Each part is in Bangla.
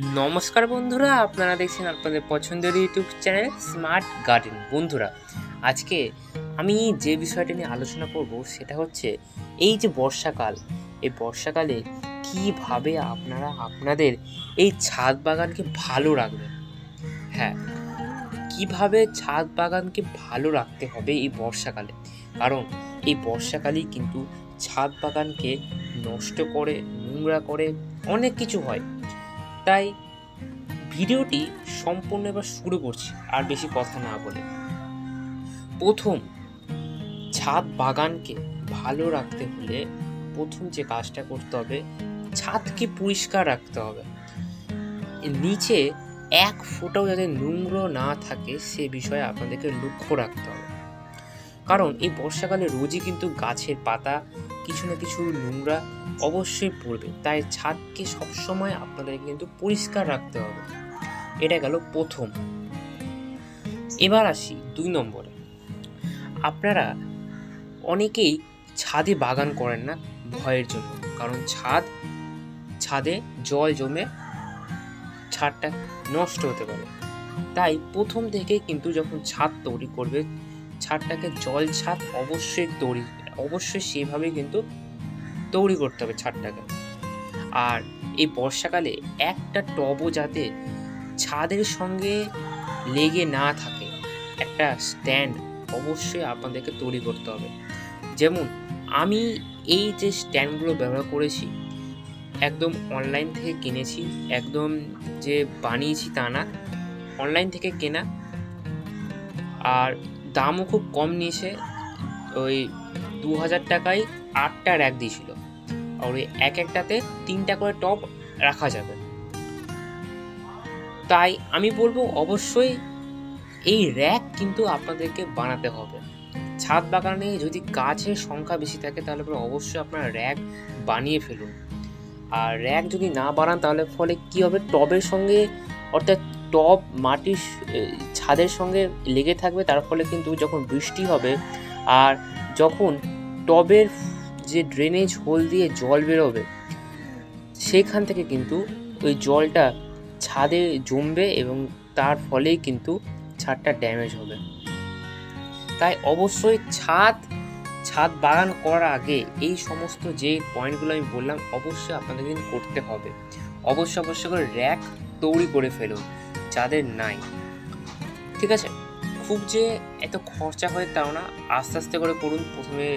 নমস্কার বন্ধুরা, আপনারা দেখছেন আপনাদের পছন্দের ইউটিউব চ্যানেল স্মার্ট গার্ডেন। বন্ধুরা, আজকে আমি যে বিষয়টা নিয়ে আলোচনা করব সেটা হচ্ছে এই যে বর্ষাকাল, এই বর্ষাকালে কীভাবে আপনারা আপনাদের এই ছাদ বাগানকে ভালো রাখবেন? হ্যাঁ কীভাবে ছাদ বাগানকে ভালো রাখতে হবে এই বর্ষাকালে? কারণ এই বর্ষাকালেই কিন্তু ছাদ বাগানকে নষ্ট করে, নোংরা করে অনেক কিছু হয়। তাই ভিডিওটি সম্পূর্ণ এবার শুরু করছি, আর বেশি কথা না বলে। প্রথম, ছাদ বাগানকে ভালো রাখতে হলে প্রথম যে কাজটা করতে হবে, ছাদকে পরিষ্কার রাখতে হবে। নিচে এক ফোঁটাও যাতে নোংরা না থাকে, সে বিষয়ে আপনাদেরকে লক্ষ্য রাখতে হবে। কারণ এই বর্ষাকালে রোজই কিন্তু গাছের পাতা কিছু না কিছু নোংরা অবশ্যই পড়বে। তাই ছাদকে সবসময় আপনাদের কিন্তু পরিষ্কার রাখতে হবে। এটা গেল প্রথম। এবার আসি দুই নম্বরে। আপনারা অনেকেই ছাদে বাগান করেন না ভয়ের জন্য। কারণ ছাদ, ছাদে জল জমে ছাদটা নষ্ট হতে পারে। তাই প্রথম থেকে কিন্তু যখন ছাদ তৈরি করবে, ছাদটাকে জল ছাদ অবশ্যই তৈরি অবশ্যই সেভাবে কিন্তু তৈরি করতে হবে ছাদটাকে। আর এই বর্ষাকালে একটা টবও যাতে ছাদের সঙ্গে লেগে না থাকে, একটা স্ট্যান্ড অবশ্যই আপনাদেরকে তৈরি করতে হবে। যেমন আমি এই যে স্ট্যান্ডগুলো ব্যবহার করেছি, একদম অনলাইন থেকে কিনেছি, একদম যে বানিয়েছি তা না, অনলাইন থেকে কেনা। আর দামও খুব কম নিয়েছে, ওই দু হাজার টাকায় আটটা র্যাক দিয়েছিল। আর ওই এক একটাতে তিনটা করে টপ রাখা যাবে। তাই আমি বলব অবশ্যই এই র্যাক কিন্তু আপনাদেরকে বানাতে হবে। ছাদ বাগানে যদি গাছের সংখ্যা বেশি থাকে, তাহলে পরে অবশ্যই আপনারা র্যাক বানিয়ে ফেলুন। আর র্যাক যদি না বানান, তাহলে ফলে কি হবে? টবের সঙ্গে, অর্থাৎ টব মাটির ছাদের সঙ্গে লেগে থাকবে। তার ফলে কিন্তু যখন বৃষ্টি হবে, আর যখন টবের যে ড্রেনেজ হোল দিয়ে জল বেরোবে, সেখান থেকে কিন্তু ওই জলটা ছাদে জমবে এবং তার ফলেই কিন্তু ছাদটা ড্যামেজ হবে। তাই অবশ্যই ছাদ ছাদ বাগান করার আগে এই সমস্ত যে পয়েন্টগুলো আমি বললাম অবশ্যই আপনাদের কিন্তু করতে হবে। অবশ্যই অবশ্যই করে র্যাক তৈরি করে ফেলুন, যাদের নাই। ঠিক আছে? খুব যে এত খরচা হয় তাও না, আস্তে আস্তে করে করুন, প্রথমে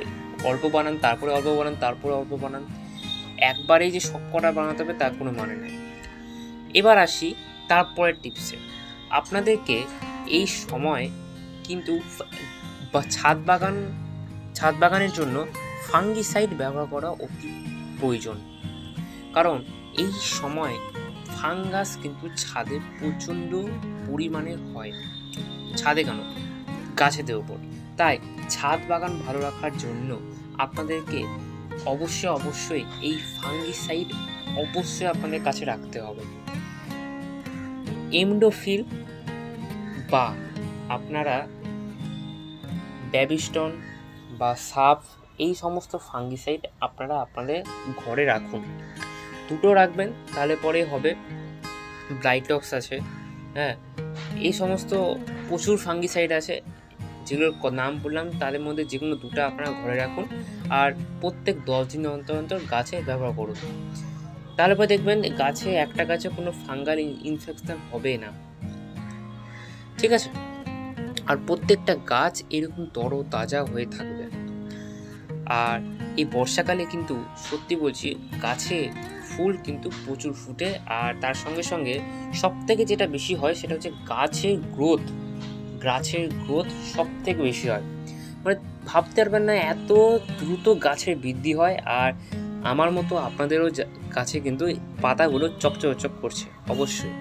অল্প বানান, তারপরে অল্প বানান, তারপরে অল্প বানান। একবারেই যে সব কটা বানাতে হবে, তার কোনো মানে নেই। এবার আসি তারপরের টিপসে। আপনাদেরকে এই সময় কিন্তু ছাদ বাগান, ছাদ বাগানের জন্য ফাঙ্গিসাইড ব্যবহার করা অতি প্রয়োজন। কারণ এই সময় ফাঙ্গাস কিন্তু ছাদে প্রচণ্ড পরিমাণে হয়। ছাদে কেন? গাছেদের ওপর তাই ছাদ বাগান ভালো রাখার জন্য আপনাদেরকে অবশ্যই অবশ্যই এই ফাঙ্গিসাইড অবশ্যই আপনাদের কাছে রাখতে হবে। এমডোফিল বা আপনারা ব্যাবিস্টন বা সাপ এই সমস্ত ফাঙ্গিসাইড আপনারা আপনাদের ঘরে রাখুন। দুটো রাখবেন, তাহলে পরে হবে ব্লাইটক্স আছে হ্যাঁ? এই সমস্ত প্রচুর ফাঙ্গিসাইড আছে যেগুলোর নাম বললাম, তাদের মধ্যে যে কোনো দুটো আপনারা ঘরে রাখুন আর প্রত্যেক দশ দিন অন্তর অন্তর গাছে ব্যবহার করুন। তাহলে পরে দেখবেন গাছে একটা গাছে কোনো ফাঙ্গাল ইনফেকশন হবে না। ঠিক আছে? আর প্রত্যেকটা গাছ এরকম তর তাজা হয়ে থাকবে। আর এই বর্ষাকালে কিন্তু সত্যি বলছি গাছে ফুল কিন্তু প্রচুর ফুটে আর তার সঙ্গে সঙ্গে সব থেকে যেটা বেশি হয় সেটা হচ্ছে গাছের গ্রোথ গাছের গ্রোথ সব থেকে বেশি হয়। মানে ভাবতে পারবেন না, এত দ্রুত গাছের বৃদ্ধি হয় আর আমার মতো আপনাদেরও গাছে কিন্তু পাতাগুলো চকচক করছে, অবশ্যই।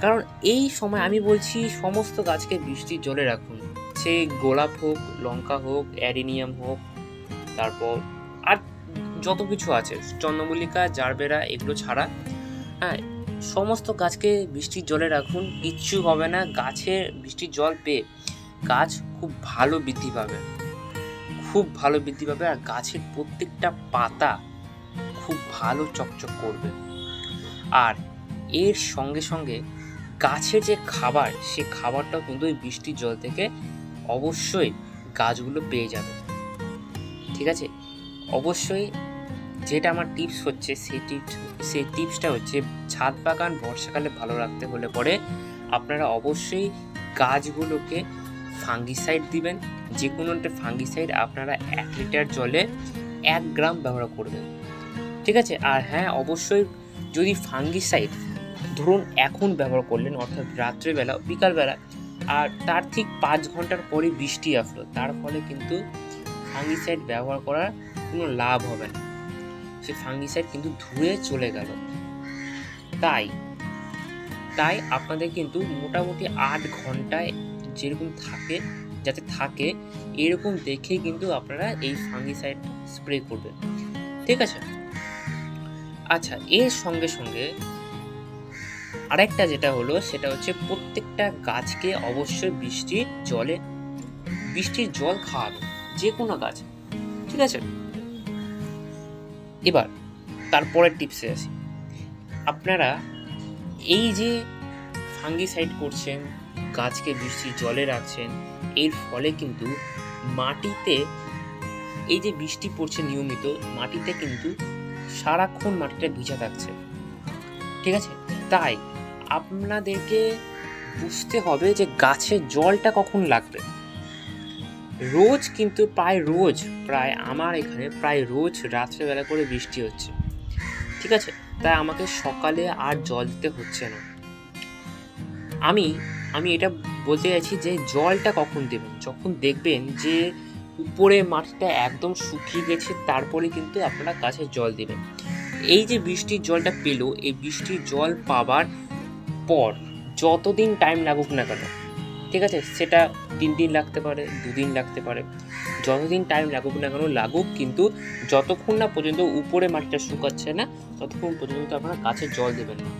কারণ এই সময় আমি বলছি সমস্ত গাছকে বৃষ্টির জলে রাখুন। সে গোলাপ হোক, লঙ্কা হোক অ্যারিনিয়াম হোক, তারপর আর যত কিছু আছে, চন্দ্রমল্লিকা, জারবেরা, এগুলো ছাড়া হ্যাঁ সমস্ত গাছকে বৃষ্টির জলে রাখুন। কিচ্ছু হবে না গাছের বৃষ্টির জল পেয়ে গাছ খুব ভালো বৃদ্ধি পাবে। খুব ভালো বৃদ্ধি পাবে আর গাছের প্রত্যেকটা পাতা খুব ভালো চকচক করবে। আর এর সঙ্গে সঙ্গে গাছের যে খাবার, সে খাবারটাও কিন্তু ওই বৃষ্টির জল থেকে অবশ্যই গাছগুলো পেয়ে যাবে। ঠিক আছে? অবশ্যই যেটা আমার টিপস হচ্ছে, সেই টিপস সেই টিপসটা হচ্ছে ছাদ বাগান বর্ষাকালে ভালো রাখতে হলে পরে আপনারা অবশ্যই গাছগুলোকে ফাঙ্গিসাইড দিবেন। যে কোনো একটা ফাঙ্গিসাইড আপনারা এক লিটার জলে এক গ্রাম ব্যবহার করবেন। ঠিক আছে? আর হ্যাঁ অবশ্যই যদি ফাঙ্গিসাইড ধরুন এখন ব্যবহার করলেন, অর্থাৎ রাত্রেবেলা, বিকালবেলা, আর তার ঠিক পাঁচ ঘণ্টার পরে বৃষ্টি আসলো, তার ফলে কিন্তু ফাঙ্গিসাইড ব্যবহার করার কোনো লাভ হবে না। সে ফাঙ্গিসাইড কিন্তু ধুয়ে চলে গেল। তাই তাই আপনাদের কিন্তু মোটামুটি আট ঘন্টায় যেরকম থাকে, যাতে থাকে, এরকম দেখে কিন্তু আপনারা এই ফাঙ্গিসাইড স্প্রে করবেন। ঠিক আছে? আচ্ছা এর সঙ্গে সঙ্গে আরেকটা যেটা হলো, সেটা হচ্ছে প্রত্যেকটা গাছকে অবশ্যই বৃষ্টির জলে, বৃষ্টির জল খাওয়াবে যে কোনো গাছ। ঠিক আছে? এবার, তারপরের টিপসে আসি। আপনারা এই যে ফাঙ্গিসাইড করছেন, গাছকে বৃষ্টির জলে রাখছেন, এর ফলে কিন্তু মাটিতে এই যে বৃষ্টি পড়ছে নিয়মিত, মাটিতে কিন্তু সারাক্ষণ মাটিটা ভিজা থাকছে। ঠিক আছে? তাই আপনাদেরকে বুঝতে হবে যে গাছের জলটা কখন লাগবে। রোজ কিন্তু প্রায় রোজ, প্রায় আমার এখানে প্রায় রোজ রাত্রেবেলা করে বৃষ্টি হচ্ছে। ঠিক আছে? তাই আমাকে সকালে আর জল দিতে হচ্ছে না। আমি আমি এটা বলতে চাইছি যে জলটা কখন দেবেন? যখন দেখবেন যে উপরে মাটিটা একদম শুকিয়ে গেছে, তারপরে কিন্তু আপনারা গাছে জল দেবেন। এই যে বৃষ্টির জলটা পেল, এই বৃষ্টির জল পাবার পর যতদিন টাইম লাগুক না কেন ঠিক আছে? সেটা তিন দিন লাগতে পারে, দুদিন লাগতে পারে। যতদিন টাইম লাগুক না কেন, লাগুক, কিন্তু যতক্ষণ না পর্যন্ত উপরে মাটিটা শুকাচ্ছে না, ততক্ষণ পর্যন্ত আপনারা গাছে জল দেবেন না।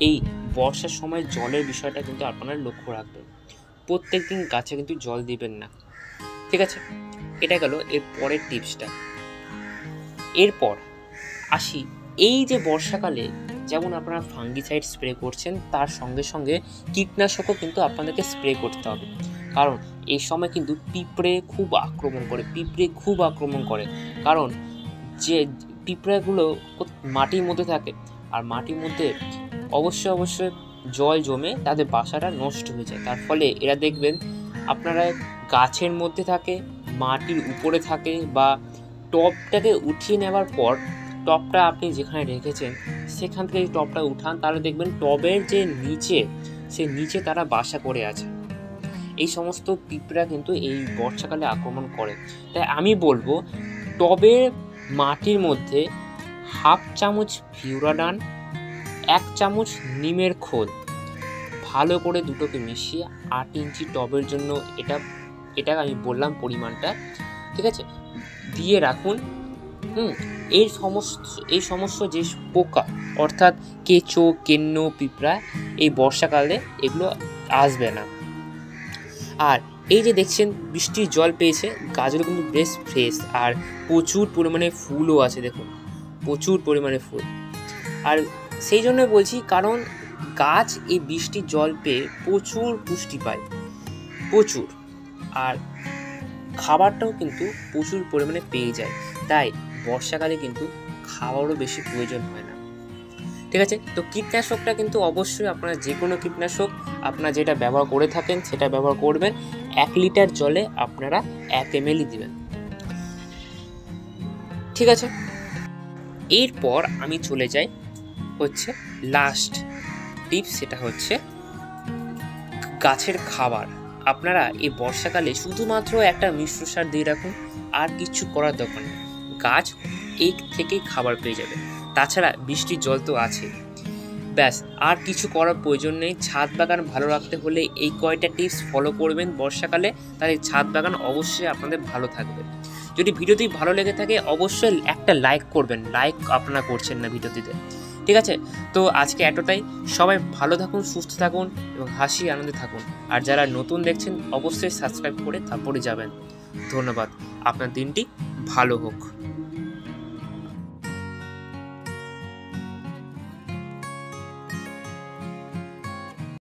এই বর্ষার সময় জলের বিষয়টা কিন্তু আপনারা লক্ষ্য রাখবেন। প্রত্যেক দিন গাছে কিন্তু জল দিবেন না। ঠিক আছে? এটা গেল এর পরের টিপসটা এরপর আসি, এই যে বর্ষাকালে যেমন আপনারা ফাঙ্গিসাইড স্প্রে করছেন, তার সঙ্গে সঙ্গে কীটনাশকও কিন্তু আপনাদেরকে স্প্রে করতে হবে। কারণ এই সময় কিন্তু পিঁপড়ে খুব আক্রমণ করে, পিঁপড়ে খুব আক্রমণ করে। কারণ যে পিঁপড়েগুলো মাটির মধ্যে থাকে, আর মাটির মধ্যে অবশ্যই অবশ্যই জল জমে তাদের বাসাটা নষ্ট হয়ে যায়। তার ফলে এরা দেখবেন, আপনারা গাছের মধ্যে থাকে, মাটির উপরে থাকে বা টপটাকে উঠিয়ে নেওয়ার পর টপটা আপনি যেখানে রেখেছেন, সেখান থেকে টপটা উঠান, তাহলে দেখবেন টবের যে নিচে সে নিচে তারা বাসা করে আছে। এই সমস্ত পিঁপড়া কিন্তু এই বর্ষাকালে আক্রমণ করে। তাই আমি বলব, টবের মাটির মধ্যে হাফ চামচ ফিউরাডান এক চামচ নিমের খোল। ভালো করে দুটোকে মিশিয়ে আট ইঞ্চি টবের জন্য এটা এটা আমি বললাম পরিমাণটা, ঠিক আছে? দিয়ে রাখুন হুম, এই সমস্ত এই সমস্ত যে পোকা, অর্থাৎ কেঁচো, কেন্ন, পিঁপড়া, এই বর্ষাকালে এগুলো আসবে না। আর এই যে দেখছেন, বৃষ্টির জল পেয়েছে, গাছগুলো কিন্তু বেশ ফ্রেশ আর প্রচুর পরিমাণে ফুলও আছে, দেখুন, প্রচুর পরিমাণে ফুল। আর সেই জন্য বলছি, কারণ গাছ এই বৃষ্টির জল পেয়ে প্রচুর পুষ্টি পায়, প্রচুর। আর খাবারটাও কিন্তু প্রচুর পরিমাণে পেয়ে যায়। তাই বর্ষাকালে কিন্তু খাবারও বেশি প্রয়োজন হয় না। ঠিক আছে? তো কীটনাশকটা কিন্তু অবশ্যই আপনারা যে কোনো কীটনাশক, আপনারা যেটা ব্যবহার করে থাকেন সেটা ব্যবহার করবেন। এক লিটার জলে আপনারা এক এম দেবেন। ঠিক আছে? এরপর আমি চলে যাই হচ্ছে লাস্ট টিপস সেটা হচ্ছে গাছের খাবার। আপনারা এই বর্ষাকালে শুধুমাত্র একটা মিশ্র সার দিয়ে রাখুন, আর কিছু করার দরকার নেই। গাছ এই থেকেই খাবার পেয়ে যাবে। তাছাড়া বৃষ্টির জল তো আছে ব্যাস, আর কিছু করার প্রয়োজন নেই। ছাদ বাগান ভালো রাখতে হলে এই কয়টা টিপস ফলো করবেন বর্ষাকালে, তাহলে ছাদ বাগান অবশ্যই আপনাদের ভালো থাকবে। যদি ভিডিওটি ভালো লেগে থাকে, অবশ্যই একটা লাইক করবেন। লাইক আপনারা করছেন না ভিডিওটিতে। ঠিক আছে? তো আজকে এতটাই। সবাই ভালো থাকুন, সুস্থ থাকুন এবং হাসি আনন্দে থাকুন। আর যারা নতুন দেখছেন, অবশ্যই সাবস্ক্রাইব করে তারপরে যাবেন। ধন্যবাদ। আপনার দিনটি ভালো হোক।